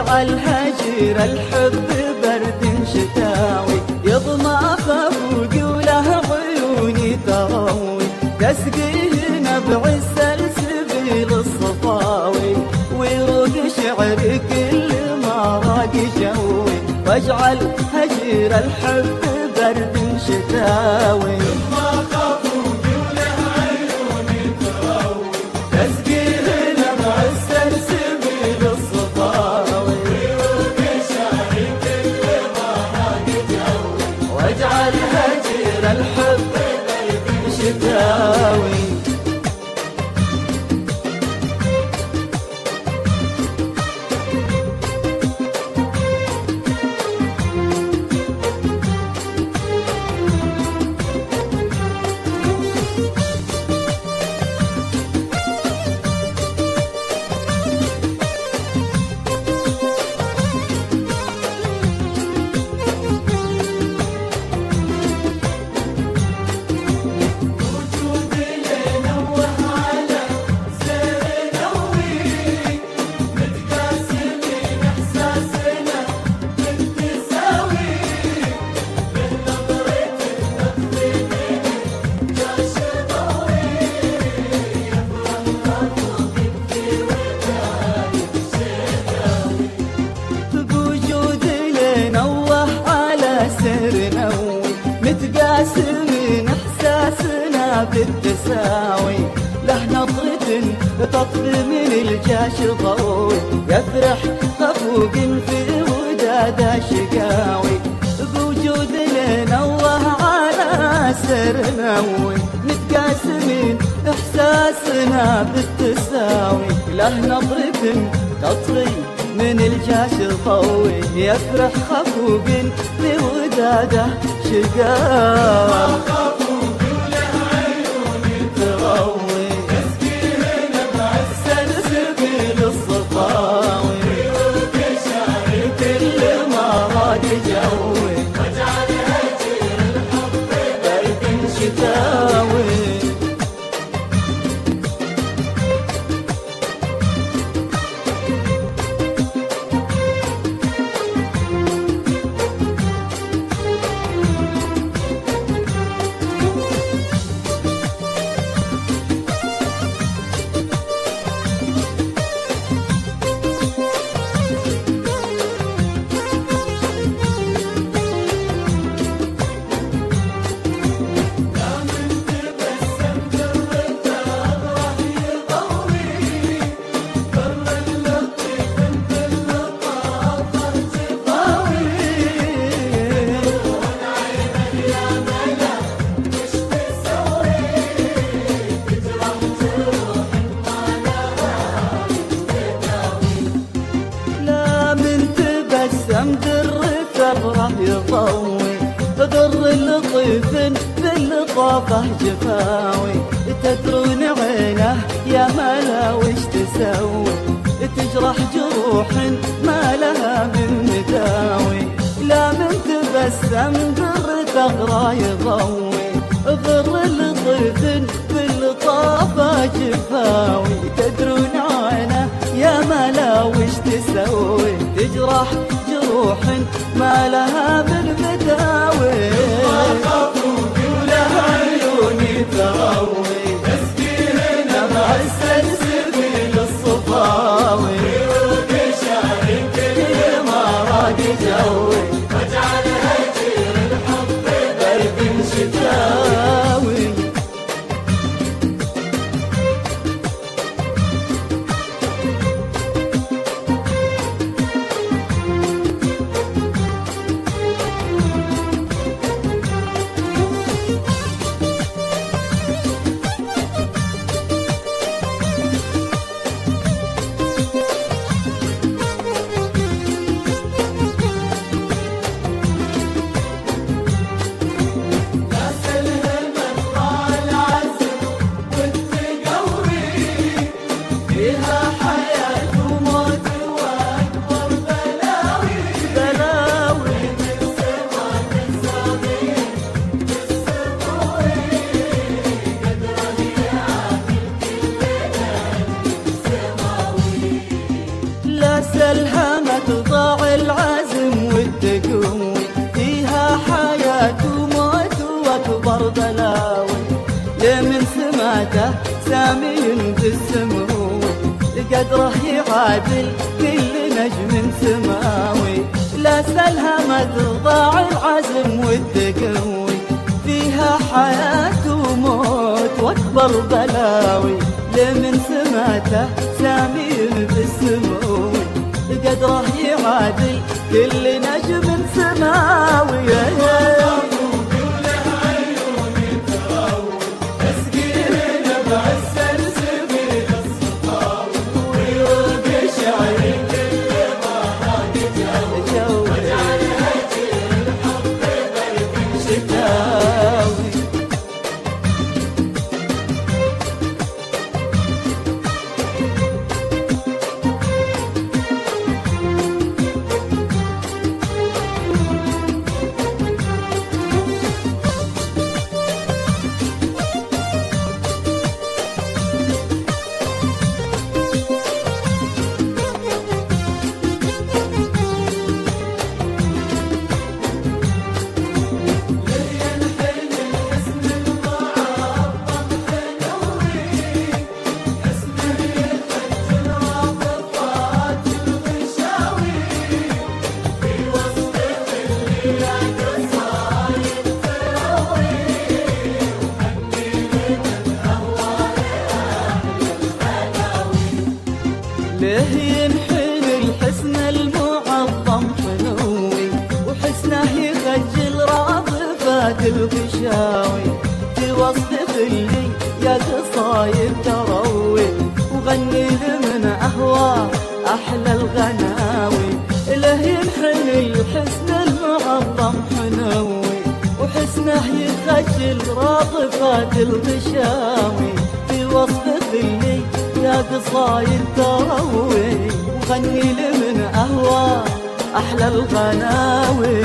واجعل هجر الحب برد شتاوي. يضمع فوقي وله عيوني تروي تسقيه نبع السلسبيل الصفاوي ويروق شعري كل ما راق شوي. واجعل هجر الحب برد شتاوي. بالتساوي له نظرة تطفي من الجاش ضوي يفرح خفوق في وداد شقاوي بوجود نوه على سر نوي متقاسمين إحساسنا بالتساوي. له نظرة تطفي من الجاش ضوي يفرح خفوق لوداده شقاوي اللطيف باللطافة جفاوي تدرون عينه يا ملا وش تسوي؟ تجرح جروح ما لها من مداوي لا من تبسم در ثغرة يضوي. ضر اللطيف باللطافة جفاوي تدرون عينه يا ملا وش تسوي؟ تجرح جروح ما لها من مداوي. سامي بالسمو قدره يعادل كل نجم سماوي. لا سلها مذضاع العزم والتقوي فيها حياة وموت وأكبر بلاوي. لمن سماته سامي بالسمو قدره يعادل كل نجم سماوي. الحسن المعظم حنوي وحسنه يخجل راضفات الغشاوي في وصف اللي يا قصايد تروي وغني من أهوى أحلى الغناوي. ليه ينحن الحسن المعظم حنوي وحسنه يخجل راضفات الغشاوي في وصف اللي يا قصايد تروي. وغني لمن أهوى أحلى الغناوي.